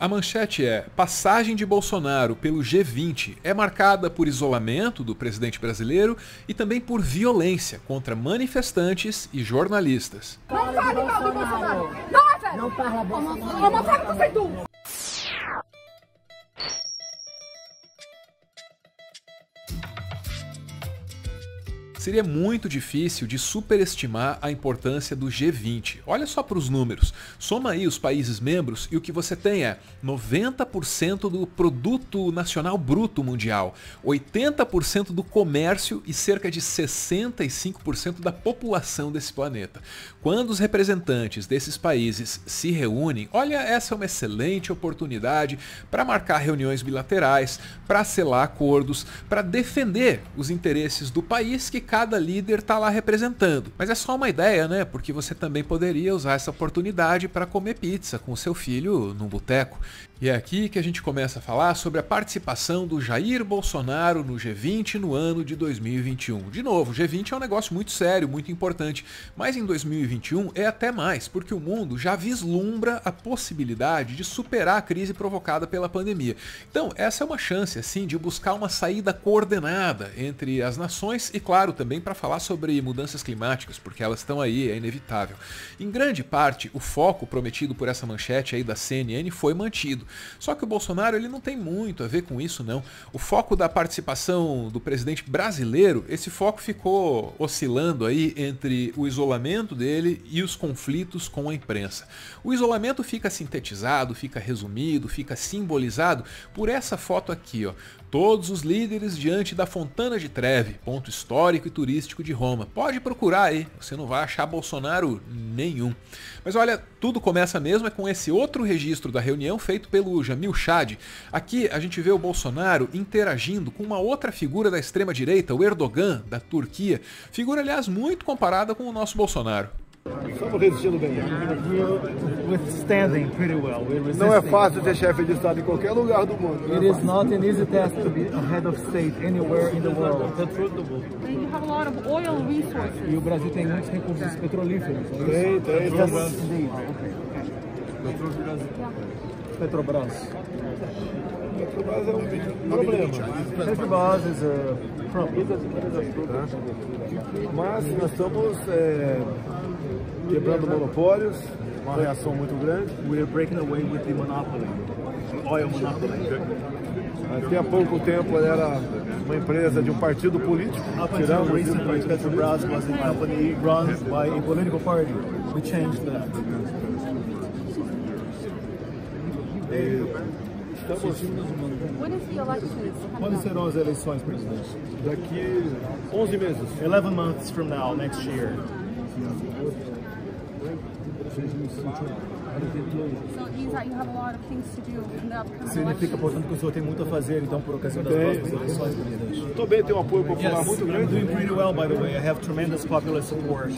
A manchete é: passagem de Bolsonaro pelo G20 é marcada por isolamento do presidente brasileiro e também por violência contra manifestantes e jornalistas. Não fale mal do Bolsonaro! Não é velho! Não fala Bolsonaro! Homofóbico sem tu! Seria muito difícil de superestimar a importância do G20. Olha só para os números. Soma aí os países membros e o que você tem é 90% do produto nacional bruto mundial, 80% do comércio e cerca de 65% da população desse planeta. Quando os representantes desses países se reúnem, olha, essa é uma excelente oportunidade para marcar reuniões bilaterais, para selar acordos, para defender os interesses do país que cada líder está lá representando. Mas é só uma ideia, né? Porque você também poderia usar essa oportunidade para comer pizza com seu filho num boteco. E é aqui que a gente começa a falar sobre a participação do Jair Bolsonaro no G20 no ano de 2021. De novo, o G20 é um negócio muito sério, muito importante, mas em 2021 é até mais, porque o mundo já vislumbra a possibilidade de superar a crise provocada pela pandemia. Então, essa é uma chance, assim, de buscar uma saída coordenada entre as nações e, claro, também para falar sobre mudanças climáticas, porque elas estão aí, é inevitável. Em grande parte, o foco prometido por essa manchete aí da CNN foi mantido. Só que o Bolsonaro ele não tem muito a ver com isso, não. O foco da participação do presidente brasileiro, esse foco ficou oscilando aí entre o isolamento dele e os conflitos com a imprensa. O isolamento fica sintetizado, fica resumido, fica simbolizado por essa foto aqui, ó. Todos os líderes diante da Fontana de Treve, ponto histórico e turístico de Roma. Pode procurar aí, você não vai achar Bolsonaro nenhum. Mas olha, tudo começa mesmo é com esse outro registro da reunião feito pelo Jamil Chad. Aqui a gente vê o Bolsonaro interagindo com uma outra figura da extrema direita, o Erdogan, da Turquia. Figura, aliás, muito comparada com o nosso Bolsonaro. Estamos resistindo bem. Withstanding pretty well. We're resisting. Não é fácil ser chefe de Estado em qualquer lugar do mundo. não é It is fácil. not an easy task to be a head of state anywhere in the world. And you have a lot of oil resources. E o Brasil tem muitos recursos petrolíferos. Tem, tem. Indeed. Petrobras. Mas é um problema. Petrobras is a problem. Mas nós estamos é, quebrando monopólios, uma reação muito grande. We're breaking away with the monopoly, oil monopoly. Até há pouco tempo ela era uma empresa de um partido político. Up until recently, Petrobras was a company run by a political party. We changed that. Estamos When is the elections? Quando serão as eleições, presidente? daqui 11 meses. 11 months from now, next year. Significa, portanto, que o senhor tem muito a fazer, então, por ocasião das próximas eleições, presidente. Estou bem, tem um apoio popular Yes, muito I'm grande. doing pretty well, by the way. I have tremendous popular support.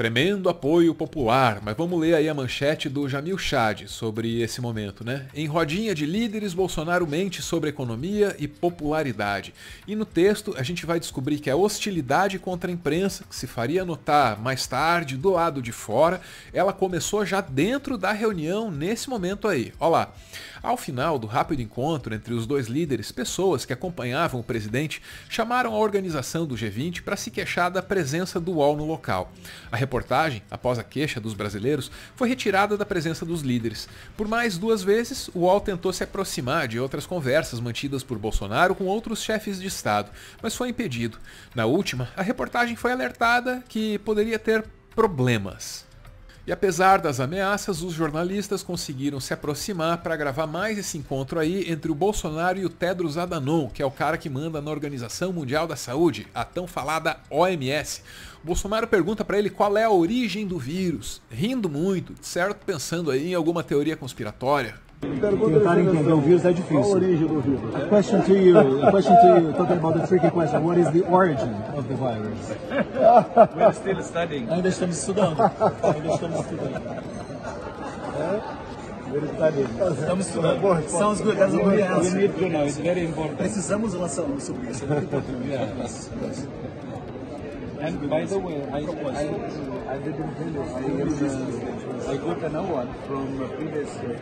Tremendo apoio popular, mas vamos ler aí a manchete do Jamil Chad sobre esse momento, né? Em rodinha de líderes, Bolsonaro mente sobre economia e popularidade. E no texto a gente vai descobrir que a hostilidade contra a imprensa, que se faria notar mais tarde do lado de fora, ela começou já dentro da reunião nesse momento aí. Olha lá. Ao final do rápido encontro entre os dois líderes, pessoas que acompanhavam o presidente chamaram a organização do G20 para se queixar da presença do UOL no local. A reportagem, após a queixa dos brasileiros, foi retirada da presença dos líderes. Por mais duas vezes, o UOL tentou se aproximar de outras conversas mantidas por Bolsonaro com outros chefes de Estado, mas foi impedido. Na última, a reportagem foi alertada que poderia ter problemas. E apesar das ameaças, os jornalistas conseguiram se aproximar para gravar mais esse encontro aí entre o Bolsonaro e o Tedros Adhanom, que é o cara que manda na Organização Mundial da Saúde, a tão falada OMS. O Bolsonaro pergunta para ele qual é a origem do vírus, rindo muito, certo? Pensando aí em alguma teoria conspiratória. Tentar entender o vírus é Qual a difícil. origem do vírus? A question to you, a question to you, talking about the tricky question, what is the origin of the virus? We're still studying. Ainda estamos estudando. Ainda estamos estudando. Estamos estudando. Sounds good, that's a good We answer. need to know. It's very important. Precisamos lançar sobre isso, é muito importante. And by the way, I, I, I didn't tell you, I, am, uh, I got an award from a previous uh,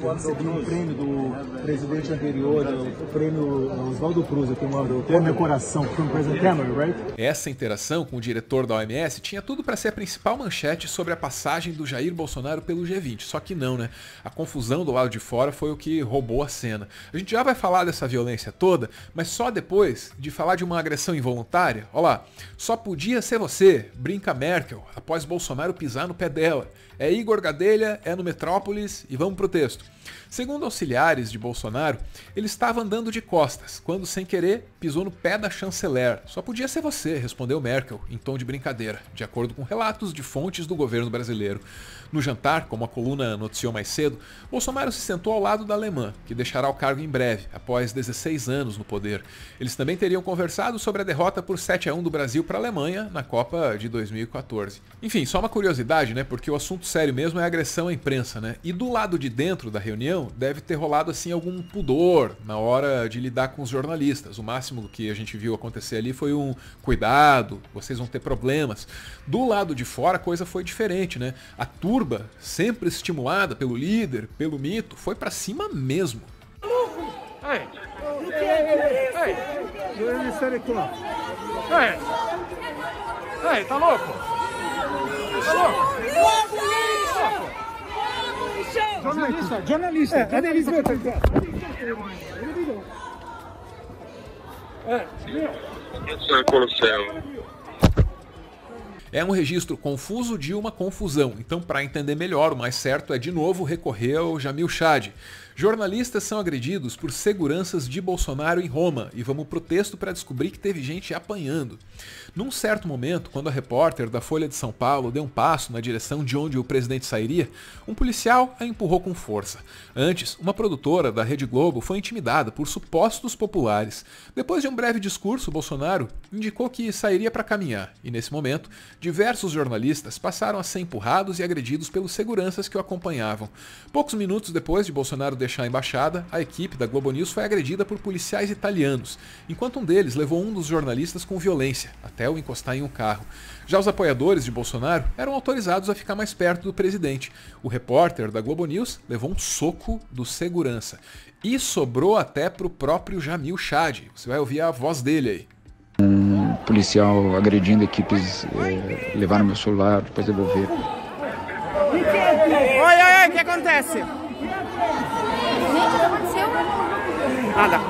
president. Recebi um prêmio do presidente anterior, o prêmio Oswaldo Cruz, eu tenho uma condecoração from President Cameron, right? Essa interação com o diretor da OMS tinha tudo para ser a principal manchete sobre a passagem do Jair Bolsonaro pelo G20. Só que não, né? A confusão do lado de fora foi o que roubou a cena. A gente já vai falar dessa violência toda, mas só depois de falar de uma agressão involuntária. Olha lá, só podia ser você, brinca Merkel, após Bolsonaro pisar no pé dela. É Igor Gadelha, é no Metrópolis e vamos pro texto. Segundo auxiliares de Bolsonaro, ele estava andando de costas, quando sem querer pisou no pé da chanceler. Só podia ser você, respondeu Merkel, em tom de brincadeira, de acordo com relatos de fontes do governo brasileiro. No jantar, como a coluna noticiou mais cedo, Bolsonaro se sentou ao lado da alemã, que deixará o cargo em breve, após 16 anos no poder. Eles também teriam conversado sobre a derrota por 7 a 1 do Brasil para a Alemanha na Copa de 2014. Enfim, só uma curiosidade, né? Porque o assunto sério mesmo é a agressão à imprensa, né? E do lado de dentro da reunião deve ter rolado assim algum pudor na hora de lidar com os jornalistas. O máximo que a gente viu acontecer ali foi um cuidado, vocês vão ter problemas. Do lado de fora a coisa foi diferente, né? A turba, sempre estimulada pelo líder, pelo mito, foi para cima mesmo. Ei! Ei! Ei! Ei, tá louco? Tá louco? Jornalista, jornalista, cadê eles É um registro confuso de uma confusão. Então, para entender melhor, o mais certo é de novo recorrer ao Jamil Chad. Jornalistas são agredidos por seguranças de Bolsonaro em Roma e vamos pro texto para descobrir que teve gente apanhando. Num certo momento, quando a repórter da Folha de São Paulo deu um passo na direção de onde o presidente sairia, um policial a empurrou com força. Antes, uma produtora da Rede Globo foi intimidada por supostos populares. Depois de um breve discurso, Bolsonaro indicou que sairia para caminhar, e nesse momento, diversos jornalistas passaram a ser empurrados e agredidos pelos seguranças que o acompanhavam. Poucos minutos depois de Bolsonaro deixar a embaixada, a equipe da Globo News foi agredida por policiais italianos, enquanto um deles levou um dos jornalistas com violência, até o encostar em um carro. Já os apoiadores de Bolsonaro eram autorizados a ficar mais perto do presidente. O repórter da Globo News levou um soco do segurança. E sobrou até para o próprio Jamil Chad. Você vai ouvir a voz dele aí. Um policial agredindo equipes, é, levaram meu celular, depois devolver. Oi, oi, oi, o que acontece? Gente, o que aconteceu? Nada.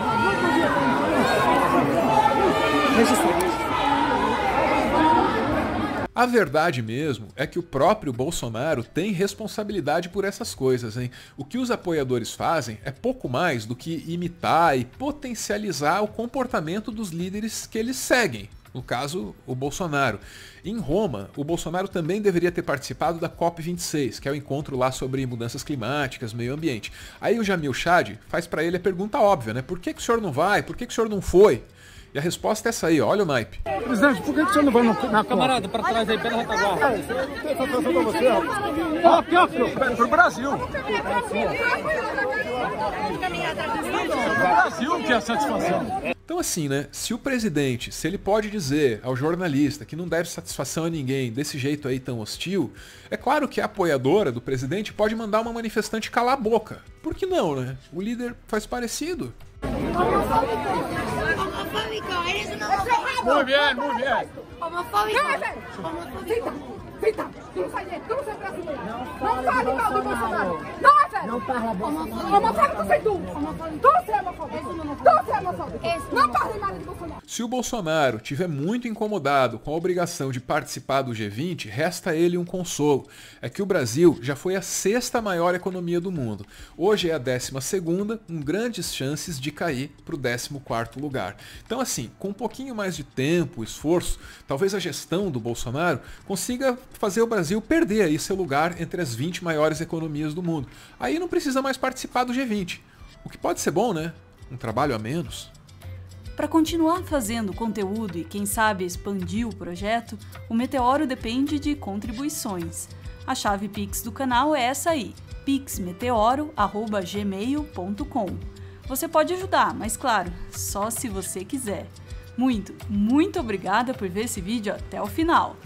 A verdade mesmo é que o próprio Bolsonaro tem responsabilidade por essas coisas, hein? O que os apoiadores fazem é pouco mais do que imitar e potencializar o comportamento dos líderes que eles seguem. No caso, o Bolsonaro. Em Roma, o Bolsonaro também deveria ter participado da COP26, que é o encontro lá sobre mudanças climáticas, meio ambiente. Aí o Jamil Chad faz para ele a pergunta óbvia, né? Por que, que o senhor não vai? Por que, que o senhor não foi? E a resposta é essa aí, olha o naipe. Presidente, por que, que o senhor não vai no, na Camarada, para trás aí, pela retaguarda. Ó, aqui, ó, pro, pro Brasil. Pro Brasil que é a satisfação. Então assim, né? Se o presidente, se ele pode dizer ao jornalista que não deve satisfação a ninguém desse jeito aí tão hostil, é claro que a apoiadora do presidente pode mandar uma manifestante calar a boca. Por que não, né? O líder faz parecido. Homofóbico, homofóbico. Muy bien, muy bien. Homofóbico. Senta, senta. Tu não sai dentro, tu não sai brasileiro. Não fale mal do Bolsonaro. Não é sério. Não fala Bolsonaro. Homofóbico sei tu. Tu você é homofóbico. Não mal do Bolsonaro. Se o Bolsonaro tiver muito incomodado com a obrigação de participar do G20, resta a ele um consolo. É que o Brasil já foi a sexta maior economia do mundo. Hoje é a décima segunda, com grandes chances de cair para o décimo quarto lugar. Então assim, com um pouquinho mais de tempo, esforço, talvez a gestão do Bolsonaro consiga fazer o Brasil perder aí seu lugar entre as 20 maiores economias do mundo. Aí não precisa mais participar do G20. O que pode ser bom, né? Um trabalho a menos. Para continuar fazendo conteúdo e, quem sabe, expandir o projeto, o Meteoro depende de contribuições. A chave Pix do canal é essa aí, pixmeteoro.gmail.com. Você pode ajudar, mas claro, só se você quiser. Muito, muito obrigada por ver esse vídeo até o final.